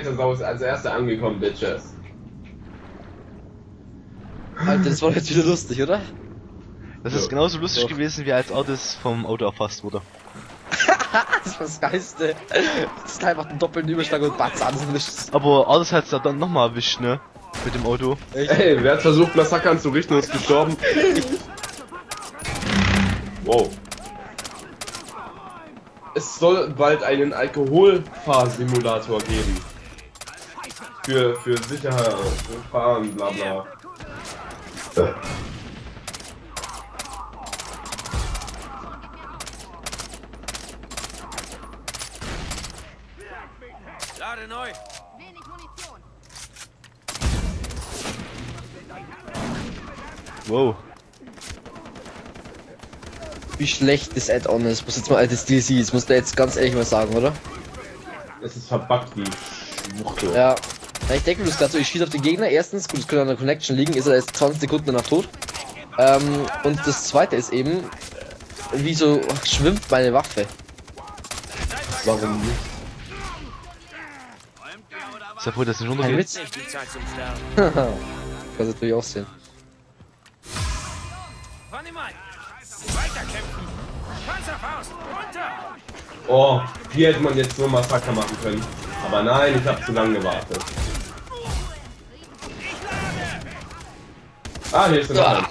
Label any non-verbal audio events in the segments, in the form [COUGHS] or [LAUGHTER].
fette Sau ist als erster angekommen, Bitches. Alter, das war jetzt wieder lustig, oder? Das ist genauso lustig Doch. gewesen, wie als Autos vom Auto erfasst wurde. [LAUGHS] das war das Geiste. Das ist einfach einen doppelten Überschlag und Batz an. Aber Autos hat's dann nochmal erwischt, ne? Mit dem Auto. Ey, wer hat versucht, Massaker anzurichten und ist gestorben? Wow. Es soll bald einen Alkoholfahrsimulator geben. Für, für Sicherheit, für Fahren, bla bla. Lade neu. Wenig Munition. Wow. Wie schlecht das Add-on ist, muss jetzt mal das DLC, das muss der jetzt ganz ehrlich mal sagen, oder? Es ist verbuggt wie Schwuchtel. Ja. Ja ich denke, du bist gerade so, ich schieße auf den Gegner. Erstens, gut, es könnte an der Connection liegen, ist er erst 20 Sekunden danach tot. Ähm, und das zweite ist eben, wieso schwimmt meine Waffe? Warum nicht? Ist ja froh, dass es nicht Kein. Witz. [LAUGHS] Kann natürlich auch sehen. Oh, hier hätte man jetzt nur Massaker machen können. Aber nein, ich habe zu lange gewartet. Ah, hier ist der Ah.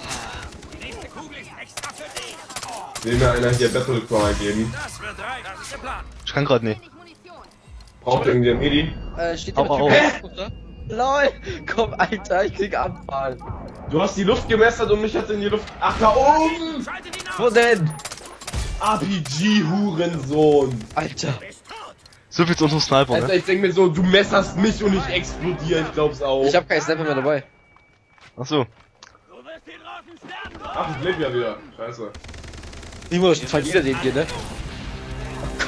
Will mir einer hier Battle Cry geben? Das wird drei. Das ist der Plan. Ich kann gerade nicht. Braucht irgendwie ein Medi? Äh, steht der au? LOL! Komm, Alter, ich krieg Anfall. Du hast die Luft gemessert und mich hat in die Luft. Ach, da oben! Wo denn? RPG-Hurensohn! Alter. So viel zu unserem Sniper, Alter, ne? ich denk mir so, du messerst mich und ich explodiere, ich glaub's auch. Ich hab keinen Sniper mehr dabei. Achso. Ach, ich lebe ja wieder. Scheiße. Niemand verliert jeder den hier, ne?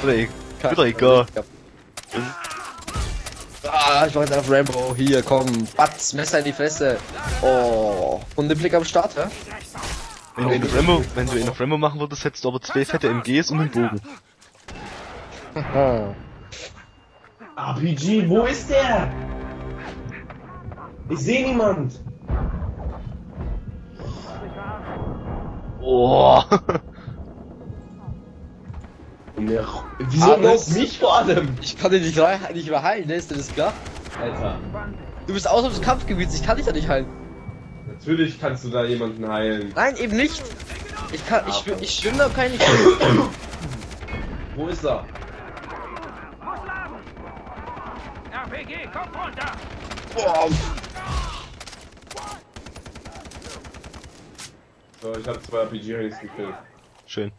Wieder, e wieder egal. Ah, ich mach jetzt auf Rambo. Hier, komm. Batz, Messer in die Fresse. Oh. Und den Blick am Start, ja? Wenn du in auf Rambo, wenn du in auf Rambo machen würdest, hättest du aber zwei fette MGs und einen Bogen. [LAUGHS] RPG, wo ist der? Ich sehe niemand. Oh. [LAUGHS] Ja, wieso noch mich vor allem? Ich kann dich nicht, nicht mehr heilen, ne? Ist dir das klar? Alter, Du bist außerhalb des Kampfgebiets, ich kann dich ja nicht heilen. natürlich kannst du da jemanden heilen. Nein, eben nicht. Ich kann, ich, ich schwimme da ich [COUGHS] Wo ist er? RPG, Kopf runter. Boah. So, ich habe zwei RPG-Handys gekillt. Schön.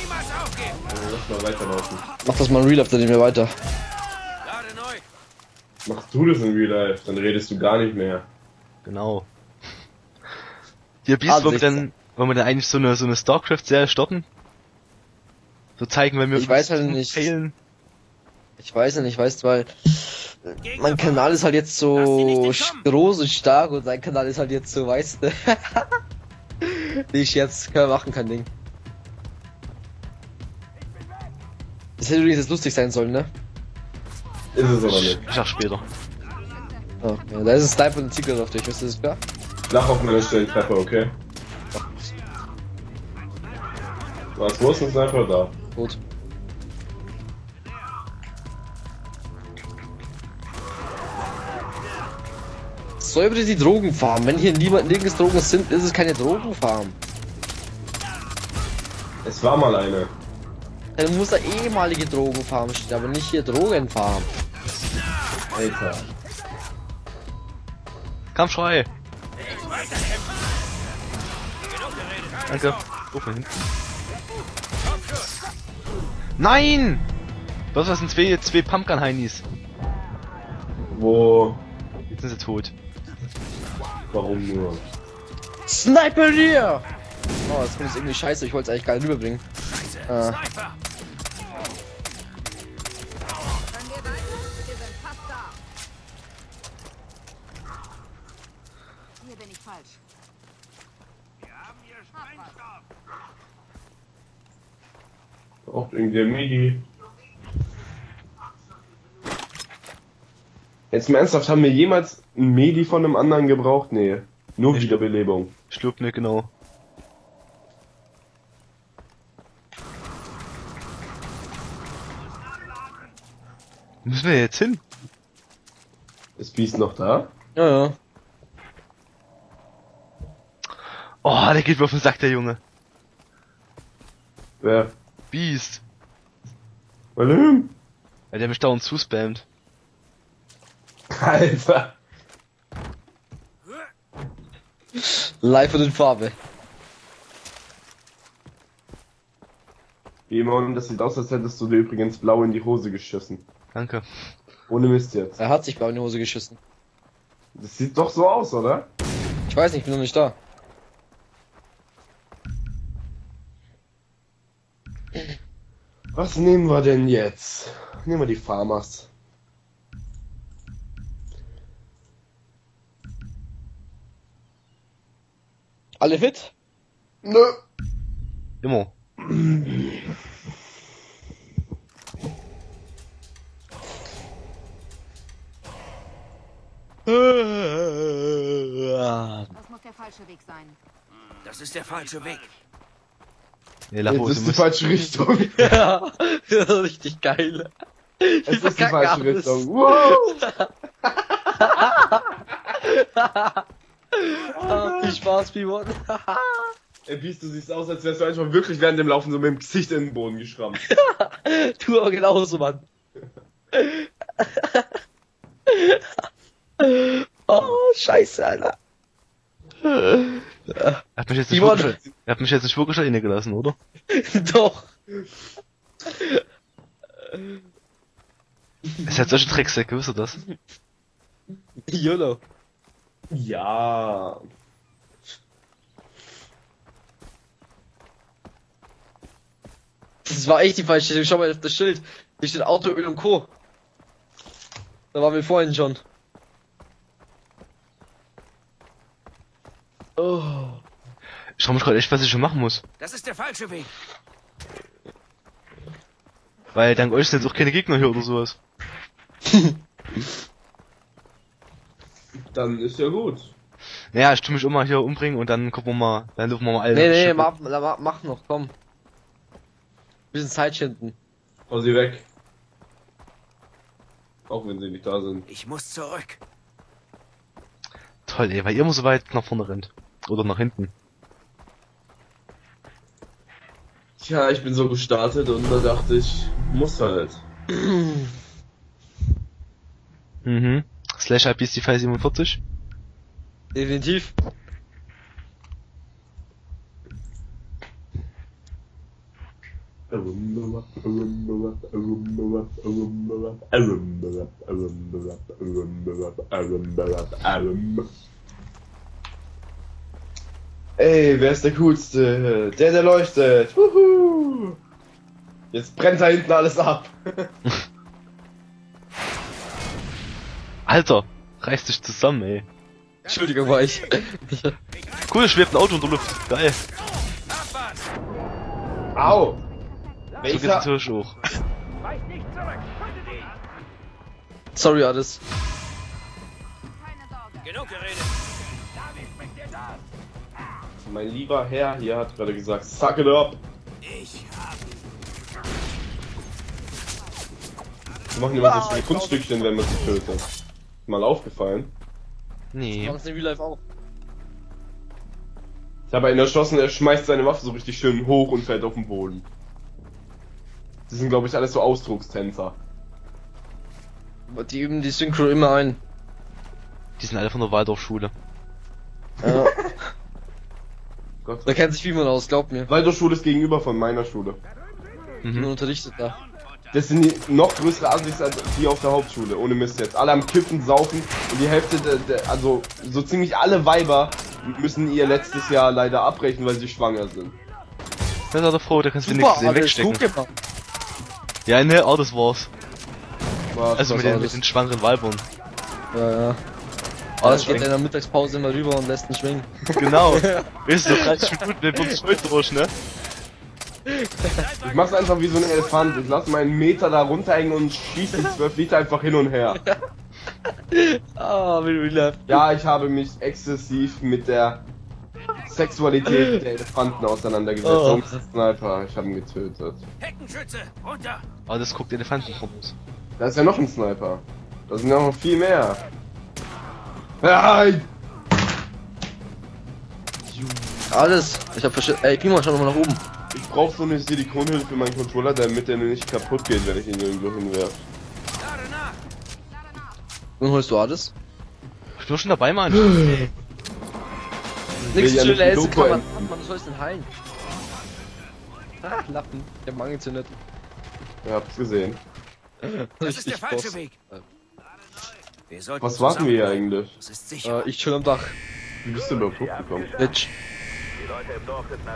Niemals aufgeben. Also, lass mal weiterlaufen. Mach das mal in Real Life, dann nicht mehr weiter. Lade neu. Machst du das in Real Life, dann redest du gar nicht mehr. Genau. Hier Beast, Ah, wollen wir 16. dann, wollen wir dann eigentlich so eine, so eine StarCraft-Serie starten? So zeigen, wenn wir Ich weiß halt nicht. failen. Ich weiß nicht, ich weiß, weil mein Kanal ist halt jetzt die so groß und stark und sein Kanal ist halt jetzt so, weißt du. [LAUGHS] ich jetzt wir machen, kein Ding. Das hätte übrigens jetzt lustig sein sollen, ne? Ist es aber nicht. Ich sag später. Oh, ja, da ist ein Sniper und ein Secret auf dich, wisst ihr das klar? Lach auf meiner Stelle Treppe, okay? Was, wo ist ein Sniper da? Gut. Soll bitte die Drogenfarm? Wenn hier niemand nirgends Drogen sind, ist es keine Drogenfarm. Es war mal eine. Dann muss da ehemalige Drogenfarm stehen, aber nicht hier Drogenfarm. Alter. Kampfschrei! Danke. Guck mal hin. Nein! Was, das sind zwei, zwei Pumpgun-Heinis. Wo? Jetzt sind sie tot. Warum nur? Sniper hier! Oh, das kommt jetzt irgendwie scheiße, ich wollte es eigentlich gar nicht rüberbringen. Ah. Sniper. Hier bin ich falsch. Braucht irgendwie ein Midi. Jetzt mal ernsthaft, haben wir jemals ein Medi von einem anderen gebraucht? Nee. Nur Ich- Wiederbelebung. Glaub nicht genau. Müssen wir jetzt hin? Ist Beast noch da? Ja, ja. Oh, der geht mir auf den Sack, der Junge. Wer? Beast. Warum? Ja, der mich dauernd zuspammt. Alter. Live und in Farbe. Jemand, das sieht aus, als hättest du dir übrigens blau in die Hose geschissen. Danke. Ohne Mist jetzt. Er hat sich bei in die Hose geschissen. Das sieht doch so aus, oder? Ich weiß nicht, ich bin noch nicht da. Was nehmen wir denn jetzt? Nehmen wir die Farmers. Alle fit? Nö. Immer. Das muss der falsche Weg sein. Das ist der falsche Weg. Nee, lach Jetzt ist die falsche Richtung. [LAUGHS] ja, richtig geil. Es ist die falsche alles. Richtung. Wow. [LAUGHS] [LAUGHS] Ah, viel Spaß, Pimon. [LAUGHS] Ey, Beast, du siehst aus, als wärst du einfach wirklich während dem Laufen so mit dem Gesicht in den Boden geschrammt. [LAUGHS] tu aber genauso, Mann. [LAUGHS] oh, scheiße, Alter. Er hat mich jetzt nicht wirklich, er hat mich jetzt nicht wirklich alleine gelassen, oder? Doch. Es hat solche Drecksäcke, wisst ihr das? YOLO. Ja. Das war echt die falsche. Schau mal auf das Schild. Hier steht Auto, Öl und Co. Da waren wir vorhin schon. Oh. Ich frage mich gerade echt, was ich schon machen muss. Das ist der falsche Weg. Weil dank euch sind jetzt auch keine Gegner hier oder sowas. [LAUGHS] Dann ist ja gut. Naja, ich tu mich immer hier umbringen und dann gucken wir mal, dann laufen wir mal alle. Nee, nee, mach, mach, mach noch, komm. Bisschen Zeit schinden. Hau sie weg. Auch wenn sie nicht da sind. Ich muss zurück. Toll, ey, weil ihr immer so weit nach vorne rennt. Oder nach hinten. Tja, ich bin so gestartet und da dachte ich, muss halt. Mhm. Slash IPC 47. Definitiv. Ey, wer ist der coolste? Der, der leuchtet. Wuhu. Jetzt brennt da hinten alles ab. [LAUGHS] Alter, reiß dich zusammen, ey. Entschuldigung, war ich. Cool, schwebt ein Auto in der Luft. Geil. Au! So Welcher? natürlich nicht zurück. Findet ihn. Sorry, alles. Genug geredet. Mein lieber Herr hier hat gerade gesagt, suck it up. Ich hab Wir machen immer so schöne Kunststückchen, wenn man sie tötet. Mal aufgefallen. Nee. Es in Real Life auch. Ich habe einen erschossen, er schmeißt seine Waffe so richtig schön hoch und fällt auf den Boden. Die sind, glaube ich, alles so Ausdruckstänzer. Die üben die Synchro immer ein. Die sind alle von der Waldorfschule. Ja. Gott. [LAUGHS] da kennt sich wie man aus, glaub mir. Waldorfschule ist gegenüber von meiner Schule. Mhm. Mhm. unterrichtet da. Das sind die noch größere Assis als die auf der Hauptschule, ohne Mist jetzt. Alle am Kiffen, Saufen und die Hälfte, der, der, also so ziemlich alle Weiber müssen ihr letztes Jahr leider abbrechen, weil sie schwanger sind. Das ist der Frau, da kannst du nichts alles wegstecken. Ja, ne, oh, das war's. Was, Also was mit den, mit den schwangeren Weibern. Ja, ja. Oh, Aber das geht in der Mittagspause immer rüber und lässt ihn schwingen. Genau. [LAUGHS] Weißt du, so 30 Minuten, der wird voll durch, ne? Ich mach's einfach wie so ein Elefant. Ich lass meinen Meter da runterhängen und schieße die 12 Liter einfach hin und her. Ah, wie du läuft. Ja, ich habe mich exzessiv mit der Sexualität der Elefanten auseinandergesetzt. Oh. Sniper, ich habe ihn getötet. Heckenschütze, runter! Aber das guckt Elefantenpromos. Da ist ja noch ein Sniper. Da sind ja noch viel mehr. Nein! Alles. Ich hab verstanden. Ey, Pima, schau noch mal nach oben. Ich brauche so eine Silikonhülle für meinen Controller, damit der nicht kaputt geht, wenn ich ihn irgendwo hinwerfe. Nun holst du alles. Ich bin schon dabei, Mann. Nichts ja zu lesen Loco kann man. enden. Man soll es denn heilen. Ah, Lappen. Ich hab Mangel gezündet. Ihr habt's gesehen. Das ist der falsche Boss. Weg. Wir sollten Was warten wir hier eigentlich? Äh, ich chill am Dach. Wie bist du überhaupt hochgekommen? Bitch.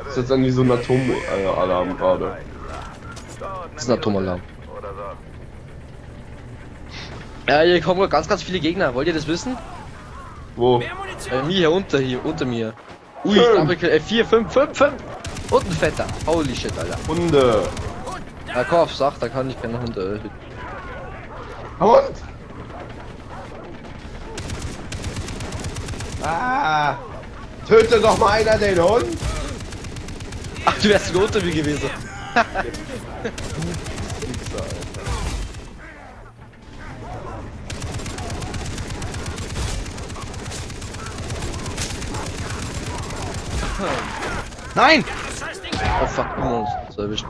Das ist jetzt an wie so ein Atomalarm gerade. Das ist ein Atomalarm. Ja, hier kommen ganz, ganz viele Gegner. Wollt ihr das wissen? Wo? Bei mir hier unter, hier, unter mir. Ui, Fünf. Double Kill, äh, 4, 5, 5, 5. Und ein Fetter. Holy shit, Alter. Hunde! Ja, Kopf, sagt, da kann ich keine Hunde. äh, Hund! Ah! Töte doch mal einer den Hund! Ach, du wärst sogar unter mir gewesen. Nein! Oh fuck, haben uns so erwischt.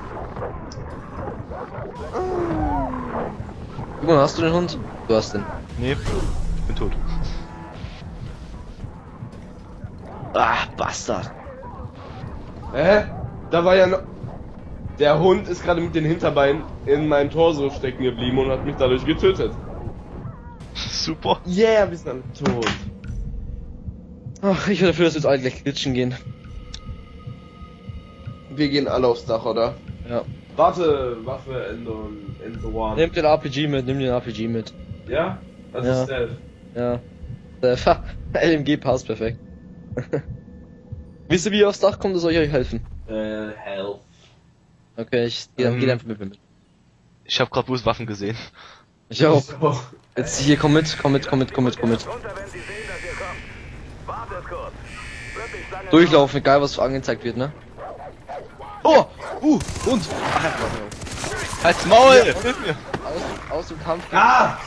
Guck mal, hast du den Hund? Du hast den. Nee, Bastard. Hä? Da war ja noch. Der Hund ist gerade mit den Hinterbeinen in meinem Torso stecken geblieben und hat mich dadurch getötet. Super. Yeah, wir sind alle tot. Ach, ich will dafür, dass wir jetzt alle gleich glitschen gehen. Wir gehen alle aufs Dach, oder? Ja. Warte, Waffe, Ende und End the One. Nimm den RPG mit, nimm den RPG mit. Ja? Das Ja. ist Stealth. Ja. [LAUGHS] Der LMG passt perfekt. [LAUGHS] Wisst ihr, wie ihr aufs Dach kommt, das soll ich euch helfen? Äh, Health. Okay, ich geh, Ähm. geht einfach mit mir mit. Ich habe gerade bloß Waffen gesehen. Ich auch. Oh. Jetzt hier, komm mit, komm mit, komm mit, komm mit, komm mit. Durchlaufen, egal was angezeigt wird, ne? Oh! Uh! Und! Ach, Halt's Maul! Hilf mir! aus, aus dem Kampf. Ah!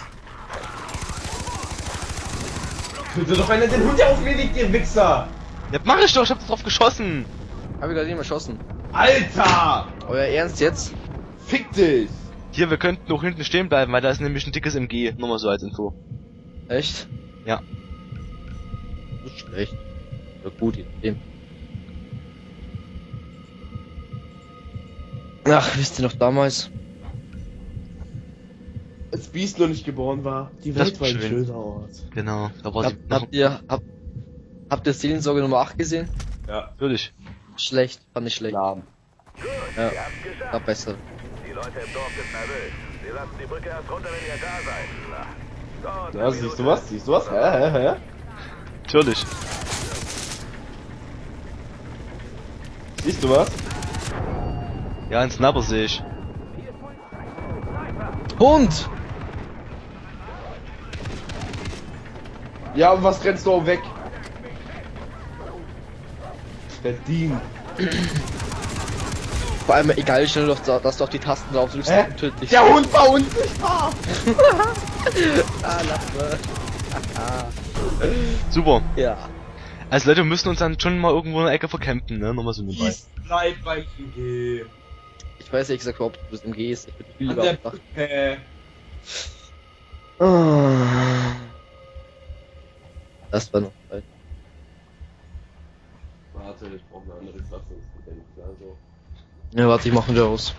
Töte doch einer den Hund ja auflegt, ihr Wichser! Ja, mach ich doch, ich hab drauf geschossen! Hab ich gerade eben erschossen. Alter! Euer Ernst jetzt? Fick dich! Hier, wir könnten noch hinten stehen bleiben, weil da ist nämlich ein dickes MG. Nur mal so als Info. Echt? Ja. Nicht schlecht. Ja, gut, Idee. Ach, wisst ihr noch damals? Als Beast noch nicht geboren war, die Das Welt war ein schön. schöner Ort. Genau, da war Hab, sie noch habt ihr, hab, habt ihr Seelensorge Nummer 8 gesehen? Ja. natürlich. Schlecht, fand ich schlecht. Lahm. Ja, war besser. Die Leute im Dorf sind nervös. Sie lassen die Brücke erst runter, wenn ihr da seid. Na. So, Ja, siehst du was? Siehst du was? Hä, hä, hä? Natürlich. Siehst du was? Ja, ein Snapper sehe ich. Hund! Ja, und was rennst du auch weg? Verdient. Vor allem, egal wie schnell du auf, dass du auf die Tasten drauf drückst, Hä? tödlich. Der Hund war unsichtbar! Ah, Lappe. Super. Ja. Also Leute, wir müssen uns dann schon mal irgendwo in der Ecke verkämpfen, ne? Nochmal so nebenbei. Dies bleibt beim MG. Ich weiß ehrlich gesagt überhaupt, wo es MG ist. Ich bin. Ah. Das war noch Zeit. Warte, ich brauche eine andere Klasse. Also, Ja, warte, ich mach wieder aus.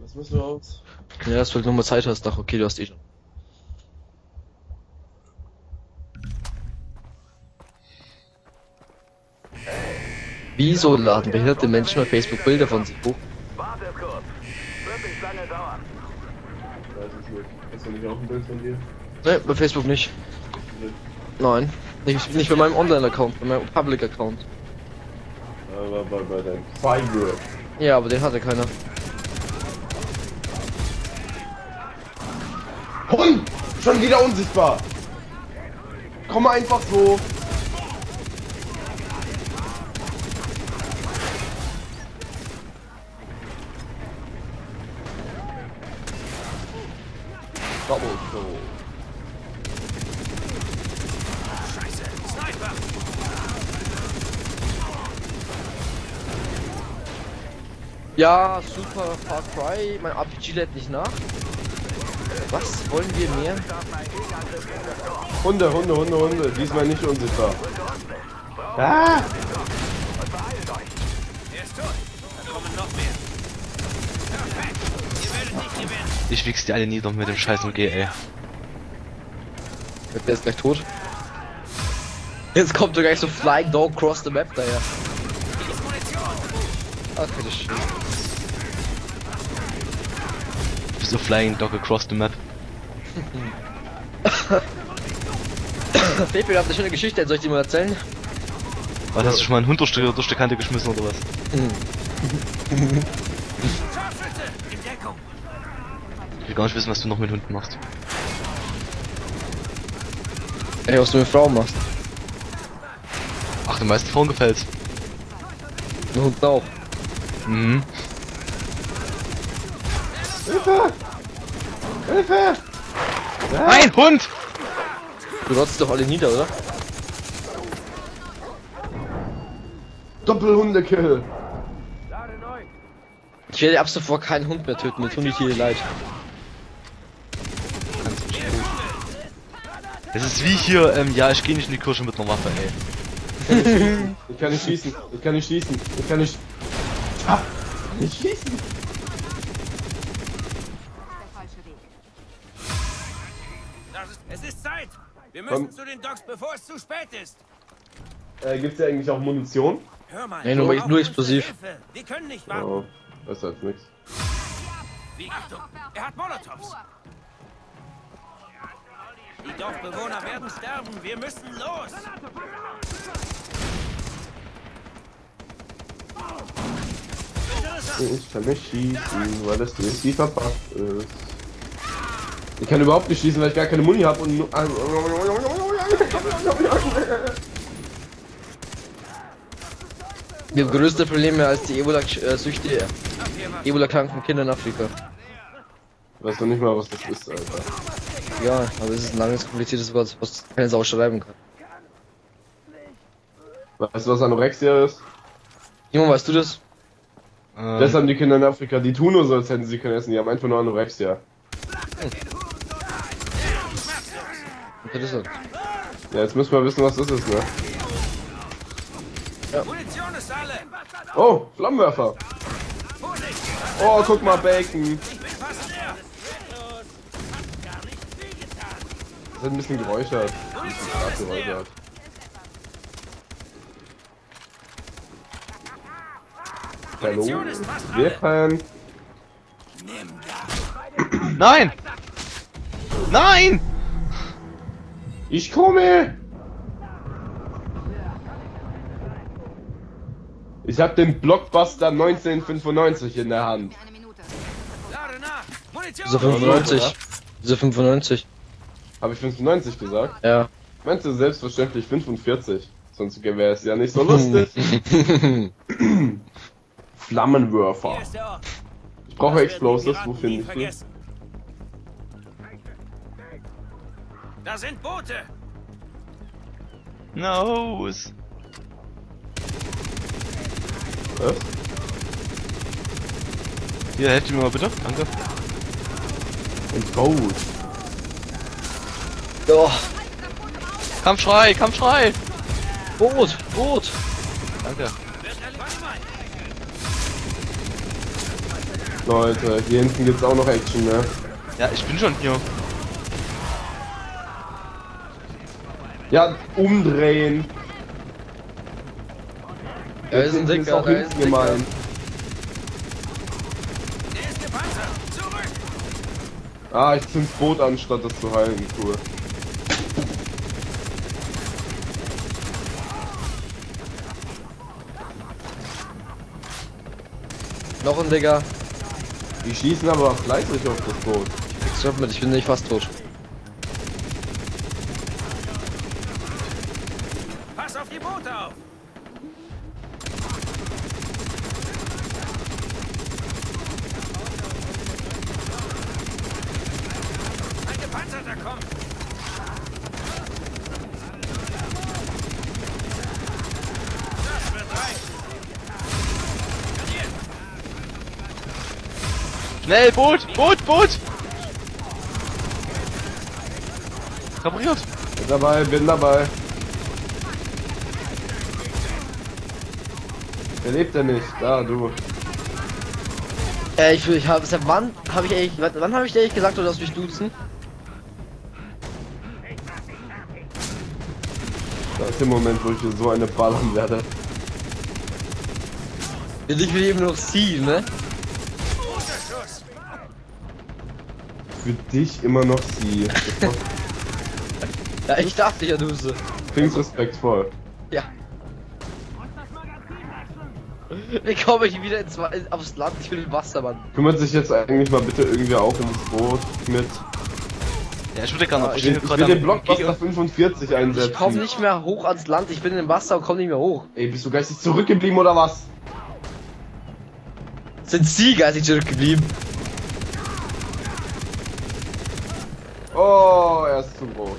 was müssen wir aus? Ja, dass du halt nochmal Zeit hast. Ach, okay, du hast eh schon. Wieso laden behinderte Menschen auf Facebook Bilder von sich hoch? Wartet kurz. Wird nicht lange dauern. Weiß ich nicht. Hast du nicht auch ein Bild von dir? Ne, bei Facebook nicht. Nein. Nicht, nicht bei meinem Online-Account, bei meinem Public-Account. Aber bei, bei deinem Private. Ja, aber den hatte keiner. Hund! Schon wieder unsichtbar. Komm einfach so. Ja, super Far Cry. Mein RPG lädt nicht nach. Was wollen wir mehr? Hunde, Hunde, Hunde, Hunde. Diesmal nicht unsichtbar. Ah! Ich wichs die alle nieder mit dem scheiß MG, ey. Der ist gleich tot. Jetzt kommt er gleich so Flying Dog Cross the Map daher. So flying dog across the map. [LAUGHS] Februar, habt eine schöne Geschichte, soll ich die mal erzählen? Was hast du schon mal einen Hund durch die, durch die Kante geschmissen oder was? [LAUGHS] Ich will gar nicht wissen, was du noch mit Hunden machst. Ey, was du mit Frauen machst. Ach, den meisten Frauen gefällt's. Und Hunden auch. Mhm. Hilfe! Hilfe! Ein Hund! Du rotzt doch alle nieder, oder? Doppelhundekill. Ich werde ab sofort keinen Hund mehr töten, mir tun die Tiere leid. Das ist wie hier, ähm, ja, ich gehe nicht in die Kirche mit einer Waffe, ey. Ich kann nicht schießen. Ich kann nicht schießen. Ich kann nicht. Ah, nicht schießen. Wir Komm. müssen zu den Docks, bevor es zu spät ist. Äh, gibt's ja eigentlich auch Munition? Hör mal. Nee, nur- nur explosiv. Wir können nicht warten. Oh, besser als nix. Wie Achtung. Er hat Molotovs. Die Dorfbewohner werden sterben. Wir müssen los. Ich kann nicht schießen, weil das DLC verpasst ist. Ich kann überhaupt nicht schießen, weil ich gar keine Muni habe und nur. Wir haben größte Probleme als die Ebola-Süchte. Ebola-kranken Kinder in Afrika. Weiß noch nicht mal, was das ist, Alter. Ja, aber es ist ein langes, kompliziertes Wort, was keine Sau schreiben kann. Weißt du, was Anorexia ist? Simon, weißt du das? Ähm, Das haben die Kinder in Afrika, die tun nur so, als hätten sie können essen, die haben einfach nur Anorexia. Interessant. Ja, jetzt müssen wir wissen, was das ist, ne? Ist alle. Oh, Flammenwerfer. Oh, guck mal, Bacon. Das hat ein bisschen geräuchert. Ein bisschen geräuchert. Hallo? Ist. Nimm das. Nein! Nein! Ich komme! Ich hab den Blockbuster 1995 in der Hand. Diese 95. Diese 95. Habe ich 95 gesagt? Ja. Meinst du selbstverständlich 45? Sonst wäre es ja nicht so lustig. [LAUGHS] Ort. Ich brauche Explosives, wo finde ich die? Da sind Boote. Nose! Was? Hier, helft mir mal bitte. Danke. Ein Boot. Oh, Kampfschrei, Kampfschrei! Boot, Boot. Danke. Leute, hier hinten gibt's auch noch Action, ne? Ja, ich bin schon hier. Ja, umdrehen. Da ist ein Dicker, auch da ist hinten ein Dicker. gemeint. Der ist gepanzert. Zurück. Ah, ich zünd's Boot an, statt das zu heilen. Cool. Noch ein Digger. Die schießen aber fleißig auf das Boot. Ich mit, ich bin nicht fast tot. Pass auf! Ein Gepanzerter kommt! Das wird reichen! Garniert! Schnell, Boot! Boot, Boot! Repariert! Bin dabei, bin dabei. Wer lebt denn nicht? Da, du. Äh, ich, ich habe, seit wann habe ich eigentlich, wann, habe ich dir gesagt, du darfst mich duzen? Das ist der Moment, wo ich hier so eine ballern werde. Will ich will eben noch sie, ne? Für dich immer noch sie. [LAUGHS] Ja, ich dachte ja duze. Klingt respektvoll. Ja. Wie komme ich wieder ins, aufs Land? Ich will im Wasser, Mann. Kümmert sich jetzt eigentlich mal bitte irgendwer auch ins Boot mit. Ja, ich würde gerne noch Ich will, ich will den Blockbuster 45 einsetzen. Ich komme nicht mehr hoch ans Land. Ich bin im Wasser und komme nicht mehr hoch. Ey, bist du geistig zurückgeblieben oder was? Sind sie geistig zurückgeblieben? Oh, er ist zu groß.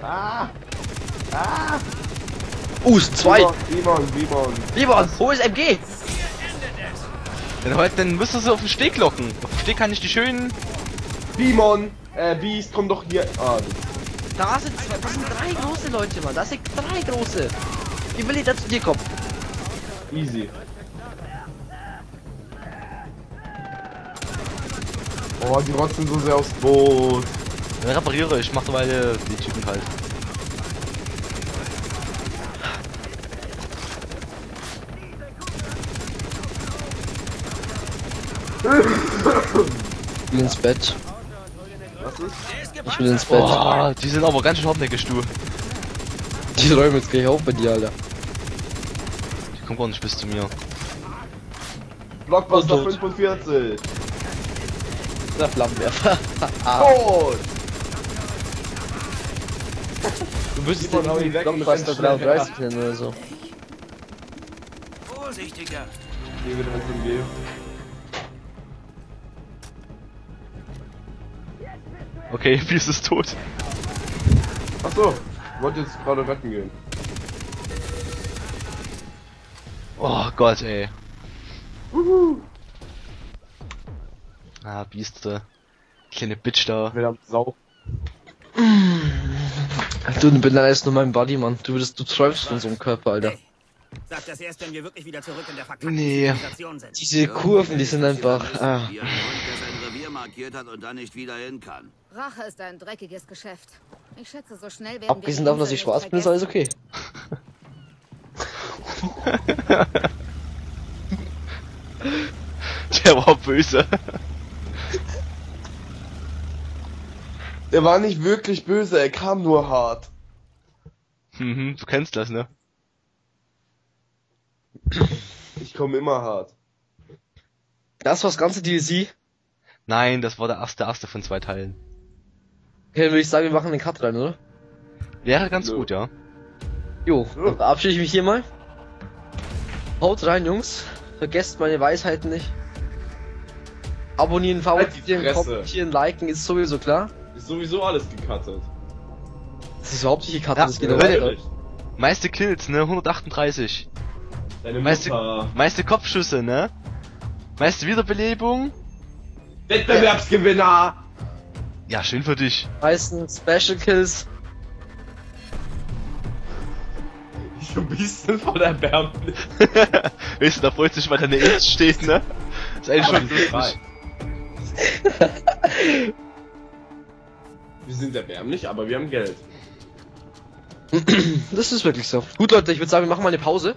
Ah! Ah! Sind zwei. Simon, Simon. Lieber, wo ist MG? Dann, heute, dann müsst ihr sie auf den Steg locken. Auf dem Steg kann ich die schönen. Simon! Äh, Beast, komm doch hier. Ah, du. Da sind zwei, das sind drei große Leute, Mann. Das sind drei große. Wie will ich zu dir kommen? Easy. Oh, die rotzen so sehr aufs Boot. Dann repariere ich, mach dabei die, die Typen kalt. Ich will ins Bett. Was ist? Ich will ins Bett. Boah, die sind aber ganz schön hartnäckig, du. Die räumen jetzt gleich auf bei dir, Alter. Die kommen gar nicht bis zu mir. Blockbuster Und tot. 45. Der Flammenwerfer. [LAUGHS] ah. Tot! Du müsstest den und Blockbuster renn schnell 33 nennen oder so. Vorsichtiger! Geh wieder ins MG. Okay, [LAUGHS] Beast ist tot. Achso, ich wollte jetzt gerade retten gehen. Oh Gott, ey. Ah, Beast, äh, kleine Bitch da. Wieder am Sau. Du bin dann erst nur mein Buddy, Mann. Du würdest, du träumst von so einem Körper, Alter. Sag das erst, wenn wir wirklich wieder zurück in der verkackten Nee. Diese Kurven, die sind einfach. Ah. Der Revier markiert hat und dann nicht wieder hin kann. Rache ist ein dreckiges Geschäft. Ich schätze, so schnell werden Abgesehen wir davon, dass ich schwarz bin, ist alles okay. [LAUGHS] Der war böse. Er war nicht wirklich böse, er kam nur hart. Mhm, du kennst das, ne? Ich komme immer hart. Das war das ganze DLC. Nein, das war der erste, erste von zwei Teilen. Okay, dann würde ich sagen, wir machen den Cut rein, oder? Wäre ganz Nö. gut, ja. Jo, dann verabschiede ich mich hier mal. Haut rein, Jungs. Vergesst meine Weisheiten nicht. Abonnieren, Halt favorisieren, Fresse. kommentieren, liken ist sowieso klar. Ist sowieso alles gecuttet. Das ist überhaupt nicht Karte, Ja, das geht weiter. Meiste Kills, ne? 138. Deine Meiste, meiste Kopfschüsse, ne? Meiste Wiederbelebung. Wettbewerbsgewinner! Ja, schön für dich. Meisten Special Kills. Ich bin ein bisschen voll erbärmlich. [LAUGHS] weißt du, da freut sich, weil da eine Eins steht, ne? ist eigentlich schon lustig. Wir sind erbärmlich, aber wir haben Geld. Das ist wirklich so. Gut, Leute, ich würde sagen, wir machen mal eine Pause.